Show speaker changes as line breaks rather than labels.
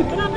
Good night.